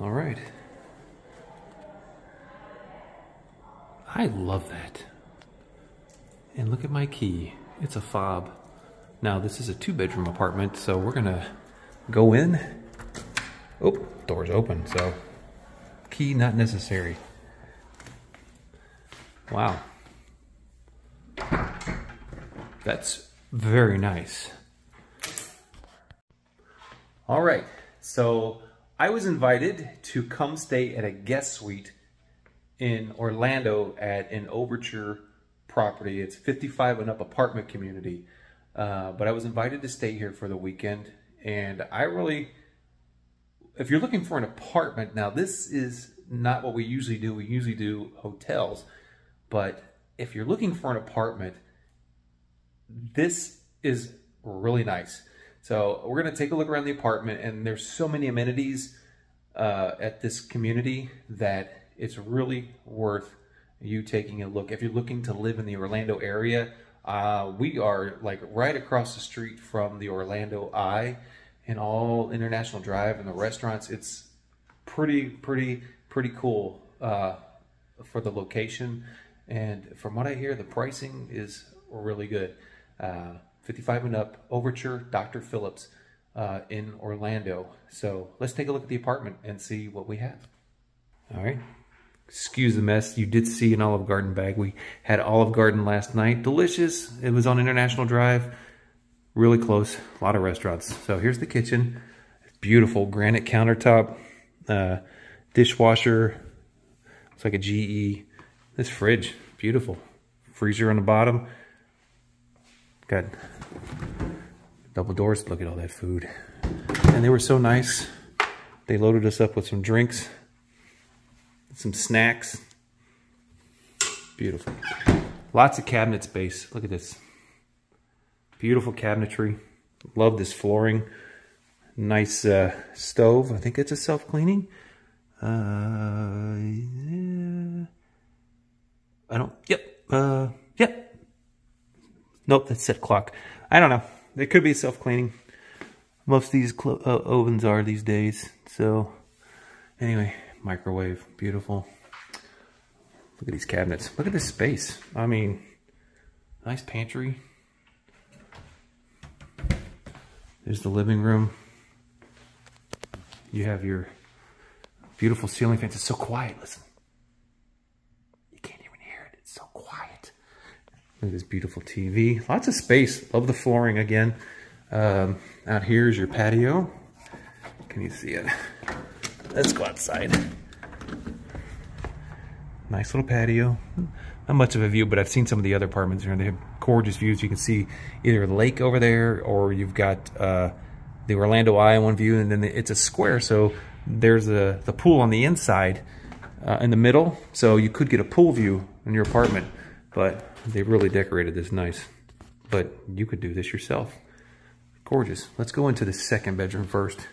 All right. I love that. And look at my key. It's a fob. Now this is a two bedroom apartment, so we're gonna go in. Oh, door's open, so key not necessary. Wow. That's very nice. All right, so I was invited to come stay at a guest suite in Orlando at an Overture property. It's 55 and up apartment community. Uh, but I was invited to stay here for the weekend and I really, if you're looking for an apartment, now this is not what we usually do. We usually do hotels, but if you're looking for an apartment, this is really nice. So we're going to take a look around the apartment and there's so many amenities uh, at this community that it's really worth you taking a look. If you're looking to live in the Orlando area, uh, we are like right across the street from the Orlando Eye and all International Drive and the restaurants. It's pretty, pretty, pretty cool uh, for the location. And from what I hear, the pricing is really good. Uh, 55 and up, Overture, Dr. Phillips uh, in Orlando. So let's take a look at the apartment and see what we have. All right. Excuse the mess. You did see an Olive Garden bag. We had Olive Garden last night. Delicious. It was on International Drive. Really close. A lot of restaurants. So here's the kitchen. Beautiful granite countertop. Uh, dishwasher. Looks like a GE. This fridge. Beautiful. Freezer on the bottom. Got double doors. Look at all that food. And they were so nice. They loaded us up with some drinks, some snacks. Beautiful. Lots of cabinet space. Look at this. Beautiful cabinetry. Love this flooring. Nice uh, stove. I think it's a self-cleaning. Uh, yeah. I don't, yep, uh. Nope, that's set clock. I don't know. It could be self-cleaning. Most of these uh, ovens are these days. So, anyway, microwave, beautiful. Look at these cabinets. Look at this space. I mean, nice pantry. There's the living room. You have your beautiful ceiling fans. It's so quiet, listen. You can't even hear it. It's so quiet. Look at this beautiful TV. Lots of space. Love the flooring again. Um, out here is your patio. Can you see it? Let's go outside. Nice little patio. Not much of a view, but I've seen some of the other apartments here. They have gorgeous views. You can see either the lake over there, or you've got uh, the Orlando Eye in one view, and then it's a square. So there's a, the pool on the inside uh, in the middle. So you could get a pool view in your apartment, but they really decorated this nice. But you could do this yourself. Gorgeous. Let's go into the second bedroom first.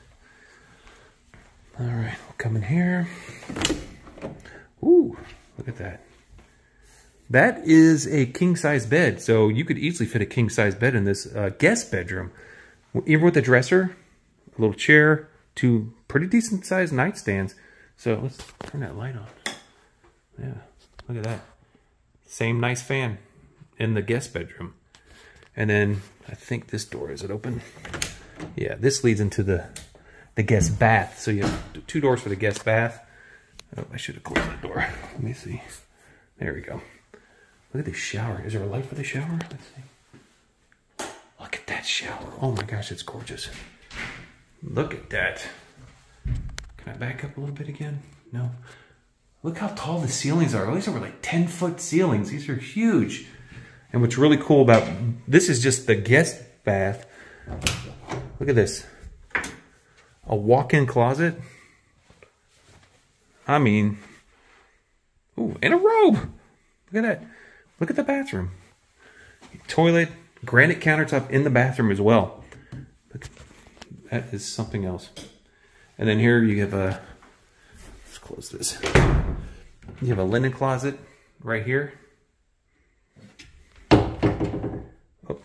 All right, we'll come in here. Ooh, look at that. That is a king-size bed, so you could easily fit a king-size bed in this uh, guest bedroom. Even with a dresser, a little chair, two pretty decent-sized nightstands. So let's turn that light on. Yeah, look at that. Same nice fan in the guest bedroom. And then I think this door, is it open? Yeah, this leads into the, the guest bath. So you have two doors for the guest bath. Oh, I should have closed the door. Let me see. There we go. Look at the shower. Is there a light for the shower? Let's see. Look at that shower. Oh my gosh, it's gorgeous. Look at that. Can I back up a little bit again? No. Look how tall the ceilings are. These are like 10 foot ceilings. These are huge. And what's really cool about, this is just the guest bath. Look at this. A walk-in closet. I mean, ooh, and a robe. Look at that. Look at the bathroom. Toilet, granite countertop in the bathroom as well. That is something else. And then here you have a, let's close this. You have a linen closet right here. Oh.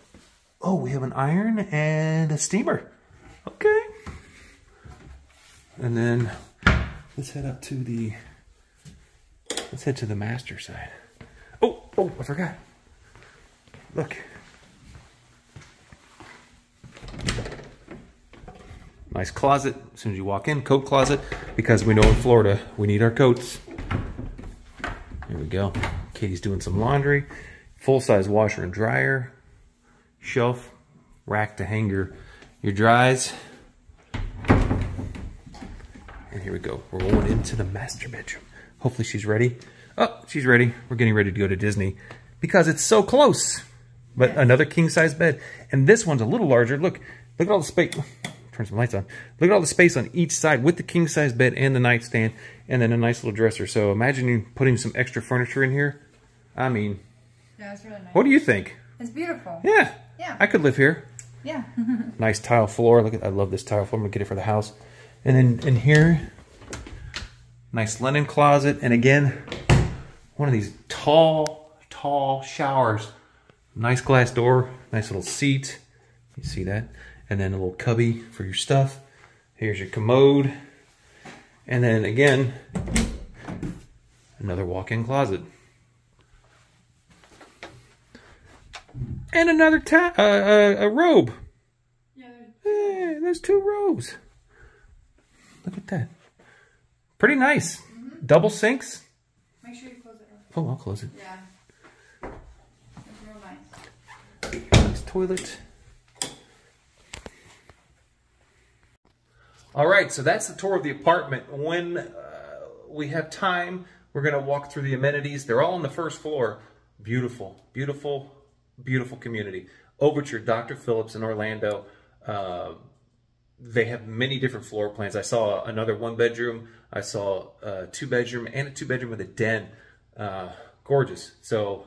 oh, we have an iron and a steamer. Okay. And then let's head up to the, let's head to the master side. Oh, oh, I forgot. Look. Nice closet as soon as you walk in, coat closet, because we know in Florida we need our coats. Go. Katie's doing some laundry. Full-size washer and dryer. Shelf, rack to hang your, your dries. And here we go. We're going into the master bedroom. Hopefully she's ready. Oh, she's ready. We're getting ready to go to Disney because it's so close. But another king-size bed. And this one's a little larger. Look, look at all the space turn some lights on. Look at all the space on each side with the king size bed and the nightstand and then a nice little dresser. So imagine you putting some extra furniture in here. I mean, yeah, it's really nice. What do you think? It's beautiful. Yeah. Yeah. I could live here. Yeah. nice tile floor. Look at I love this tile floor. I'm gonna get it for the house. And then in here, nice linen closet. And again, one of these tall, tall showers. Nice glass door, nice little seat. You see that? And then a little cubby for your stuff. Here's your commode. And then again, another walk-in closet. And another ta uh, uh, a robe. Yeah, there's, there's two robes. Look at that. Pretty nice. Mm -hmm. Double sinks. Make sure you close it. Oh, I'll close it. Yeah. It's real nice. Nice toilet. All right, so that's the tour of the apartment. When uh, we have time, we're going to walk through the amenities. They're all on the first floor. Beautiful, beautiful, beautiful community. Overture, Dr. Phillips in Orlando. Uh, they have many different floor plans. I saw another one bedroom. I saw a two bedroom and a two bedroom with a den. Uh, gorgeous. So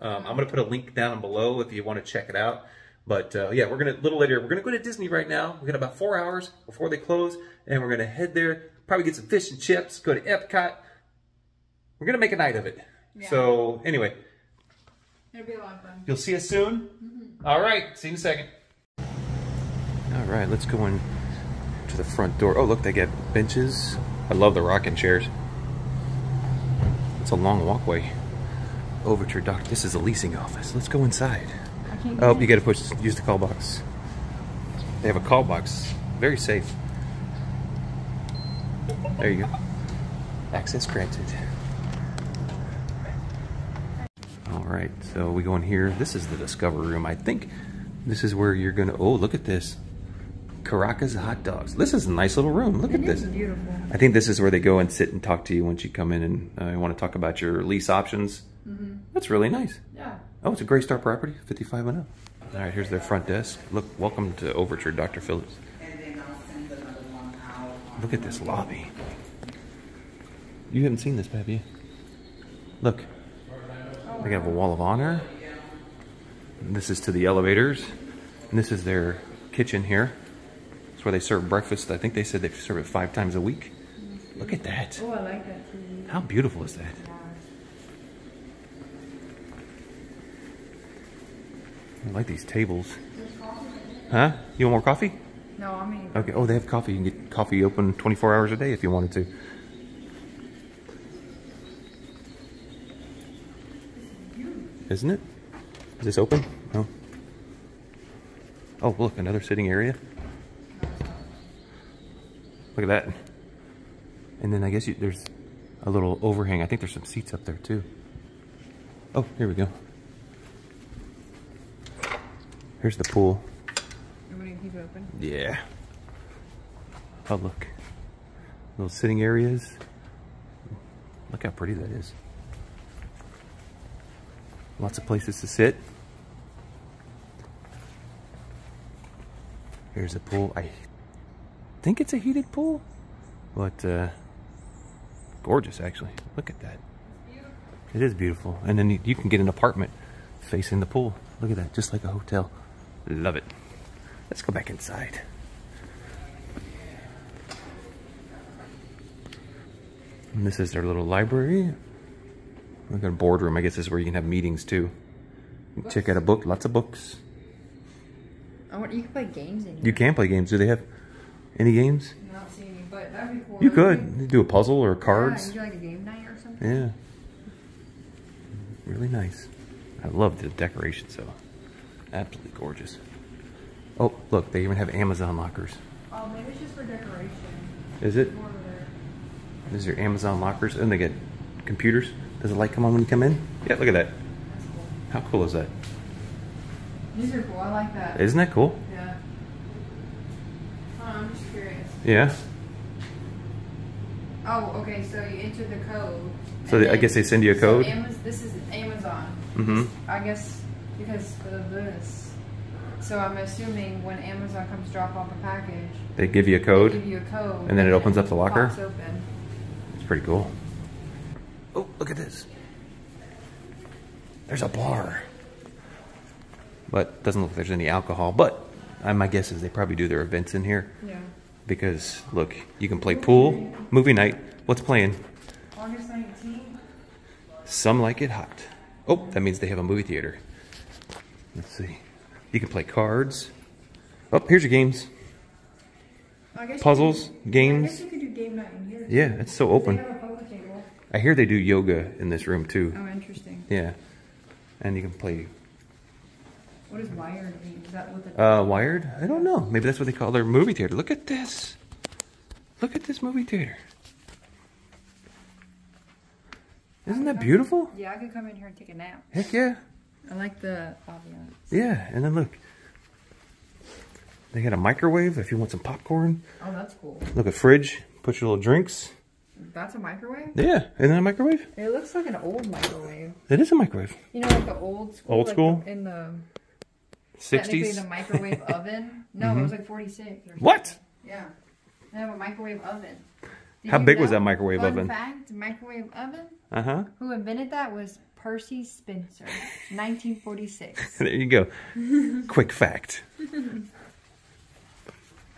um, I'm going to put a link down below if you want to check it out. But uh, yeah, we're gonna a little later. We're gonna go to Disney right now. We got about four hours before they close, and we're gonna head there. Probably get some fish and chips. Go to Epcot. We're gonna make a night of it. Yeah. So anyway, it'll be a lot of fun. You'll see us soon. Mm -hmm. All right. See you in a second. All right, let's go in to the front door. Oh, look, they get benches. I love the rocking chairs. It's a long walkway over to your dock. This is a leasing office. Let's go inside. Oh, you got to push, use the call box. They have a call box. Very safe. There you go. Access granted. All right, so we go in here. This is the discovery room. I think this is where you're gonna, oh, look at this. Caracas hot dogs. This is a nice little room. Look it at this. beautiful. I think this is where they go and sit and talk to you once you come in and uh, you want to talk about your lease options. Mm -hmm. That's really nice. Yeah. Oh, it's a Greystar property, 55 and up. All right, here's their front desk. Look, welcome to Overture, Dr. Phillips. Look at this lobby. You haven't seen this, have you? Look, they have a wall of honor. This is to the elevators. And this is their kitchen here. It's where they serve breakfast. I think they said they serve it five times a week. Look at that. Oh, I like that too. How beautiful is that? I like these tables. Huh? You want more coffee? No, I mean. Okay. Oh, they have coffee. You can get coffee open 24 hours a day if you wanted to. Isn't it? Is this open? No. Oh, look, another sitting area. Look at that. And then I guess you, there's a little overhang. I think there's some seats up there too. Oh, here we go. Here's the pool. You want to keep it open? Yeah. Oh, look. Little sitting areas. Look how pretty that is. Lots of places to sit. Here's a pool. I think it's a heated pool, but uh, gorgeous actually. Look at that. It is beautiful. And then you can get an apartment facing the pool. Look at that, just like a hotel. Love it. Let's go back inside. And this is their little library. Look at a boardroom. I guess this is where you can have meetings too. check out a book. Lots of books. I want you can play games in here. You can play games. Do they have any games? not seeing but that'd be cool. You could You do a puzzle or Yeah, cards. you do like a game night or something. Yeah. Really nice. I love the decorations though. Absolutely gorgeous. Oh, look, they even have Amazon lockers. Oh, maybe it's just for decoration. Is it? More of their- These are Amazon lockers, and they get computers. Does the light come on when you come in? Yeah, look at that. That's cool. How cool is that? These are cool. I like that. Isn't that cool? yeah. Oh, I'm just curious. Yeah. Oh, okay. So you enter the code. So they- I guess they send you a so code? Amaz- this is Amazon. Mm-hmm. I guess because of this. So I'm assuming when Amazon comes drop off a package, They give you a they code. give you a code, and then it opens up the locker? Pops open. It's pretty cool. Oh, look at this. There's a bar. But doesn't look like there's any alcohol. But uh, my guess is they probably do their events in here Yeah. because look, you can play pool, movie night. What's playing? August 19th. Some like it hot. Oh, that means they have a movie theater. Let's see. You can play cards. Oh, here's your games. Puzzles, games. I guess you could do game night in here. Yeah, it's so open. have a table. I hear they do yoga in this room too. Oh, interesting. Yeah. And you can play What does wired mean? Is that what the? Uh, Wired? I don't know. Maybe that's what they call their movie theater. Look at this. Look at this movie theater. Isn't that beautiful? yeah, I could come in here and take a nap. Heck yeah. I like the ambiance. Yeah, and then look. They got a microwave if you want some popcorn. Oh, that's cool. Look, a fridge. Put your little drinks. That's a microwave. Yeah, isn't that a microwave? It looks like an old microwave. It is a microwave. You know, like the old school. Old like school? the- in the technically 60s? the microwave oven. No, it was like 46. Or something. What? Yeah, they have a microwave oven. Did How big was that microwave Fun oven? fact: microwave oven. Uh huh. Who invented that was Percy Spencer, 1946. There you go. Quick fact.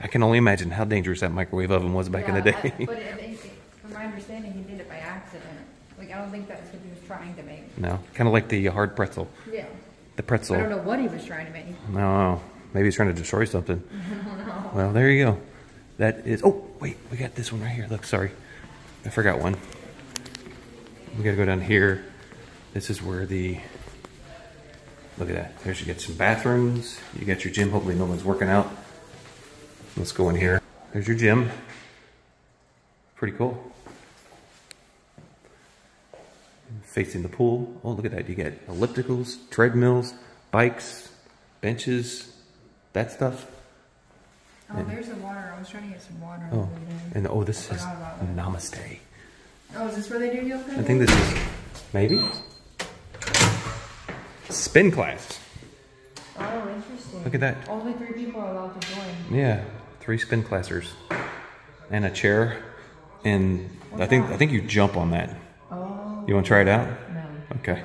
I can only imagine how dangerous that microwave oven was back in the Yeah, I- day. but it, it, from my understanding, he did it by accident. Like I don't think that's what he was trying to make. no, kind of like the hard pretzel. Yeah. The pretzel. I don't know what he was trying to make. No, maybe he's trying to destroy something. Well, there you go. That is. Oh, wait, we got this one right here. Look, sorry, I forgot one. We got to go down here. This is where the. Look at that. There's you get some bathrooms. You got your gym. Hopefully, no one's working out. Let's go in here. There's your gym. Pretty cool. Facing the pool. Oh, look at that. You got ellipticals, treadmills, bikes, benches, that stuff. Oh, there's the water. I was trying to get some water. Oh, and oh, this is forgot about that. Namaste. Oh, is this where they do yoga? I think this is maybe spin class. Oh, interesting. Look at that. Only three people are allowed to join. Yeah, three spin classers and a chair, and I think I think you jump on that. Oh. You want to try it out? No. Okay.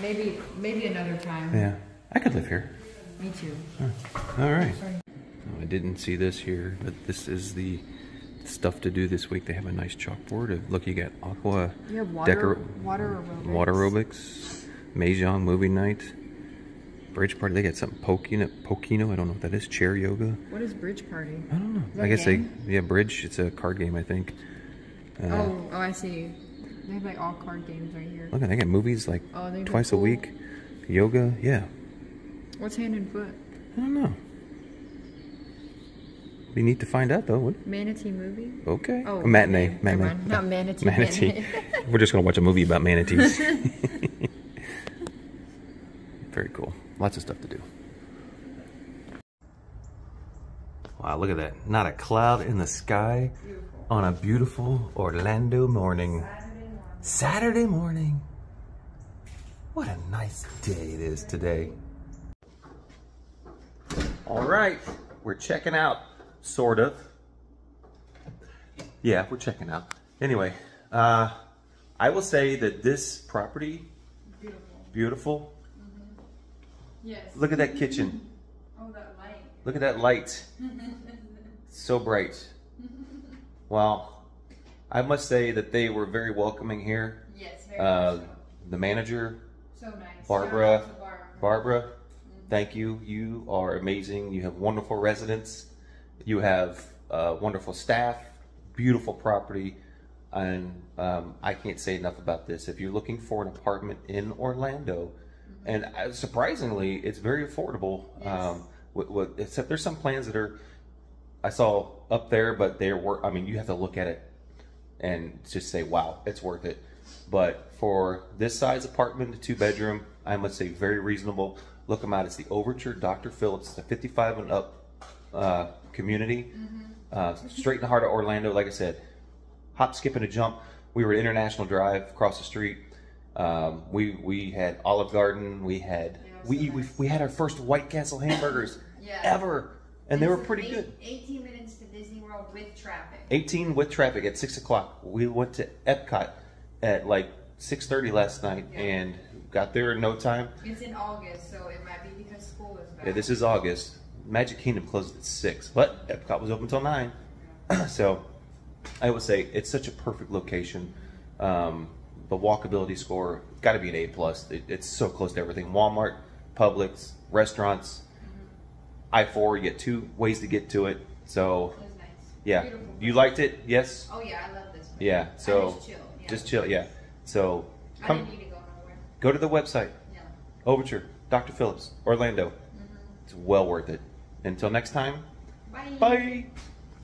Maybe, maybe another time. Yeah, I could live here. Me too. All right. Sorry. Oh, I didn't see this here, but this is the stuff to do this week. They have a nice chalkboard. Look, you got aqua, You water, water aerobics. water aerobics, mahjong movie night, bridge party. They got something Pokeno, Pokeno. I don't know what that is. Chair yoga. What is bridge party? I don't know. I guess game? they yeah bridge. It's a card game, I think. Uh, oh, oh, I see. They have like all card games right here. Look, they got movies like Oh, twice a week. Yoga, yeah. What's hand and foot? I don't know. Be neat to find out though. wouldn't Manatee movie? Okay. Oh, A matinee. Matinee. Not manatee. Manatee. We're just gonna watch a movie about manatees. Very cool. Lots of stuff to do. Wow, look at that. Not a cloud in the sky on a beautiful Orlando morning. Saturday morning. What a nice day it is today. All right, we're checking out, sort of. Yeah, we're checking out. Anyway, uh, I will say that this property, Beautiful. beautiful. Yes. Look at that kitchen. Oh, that light. Look at that light. so bright. Wow. I must say that they were very welcoming here. Yes, very Uh, much the manager, so. so nice. Barbara. Shout out to Barbara. Barbara, thank you. You are amazing. You have wonderful residents. You have uh, wonderful staff, beautiful property, and um, I can't say enough about this. If you're looking for an apartment in Orlando, and uh, surprisingly, it's very affordable. Yes. Um, with, with, except there's some plans that are I saw up there, but they were. I mean, you have to look at it and just say, "Wow, it's worth it." But for this size apartment, a two bedroom, I must say very reasonable. Look them out. It's the Overture Dr. Phillips, it's a 55 and up uh, community, uh, straight in the heart of Orlando. Like I said, hop, skip, and a jump. We were at International Drive across the street. Um, we we had Olive Garden. We had Yeah, we, so we nice. we had our first White Castle hamburgers Yeah. ever, and they were pretty eight- good. 18 minutes to Disney World with traffic. 18 with traffic at 6 o'clock. We went to Epcot at like 6.30 last night Yeah. and got there in no time. It's in August, so it might be because school is back. Yeah, this is August. Magic Kingdom closed at 6, but Epcot was open until 9. so I would say it's such a perfect location. Um, the walkability score got to be an A plus. It, it's so close to everything. Walmart, Publix, restaurants. I four, you get two ways to get to it. So It nice. yeah, Beautiful you liked it? Yes. Oh yeah, I love this. place. Yeah. So just chill. Yeah. just chill. Yeah. So I come didn't need to go nowhere. go to the website. Yeah. Overture, Dr. Phillips, Orlando. Mm-hmm. It's well worth it. Until next time, Bye. bye.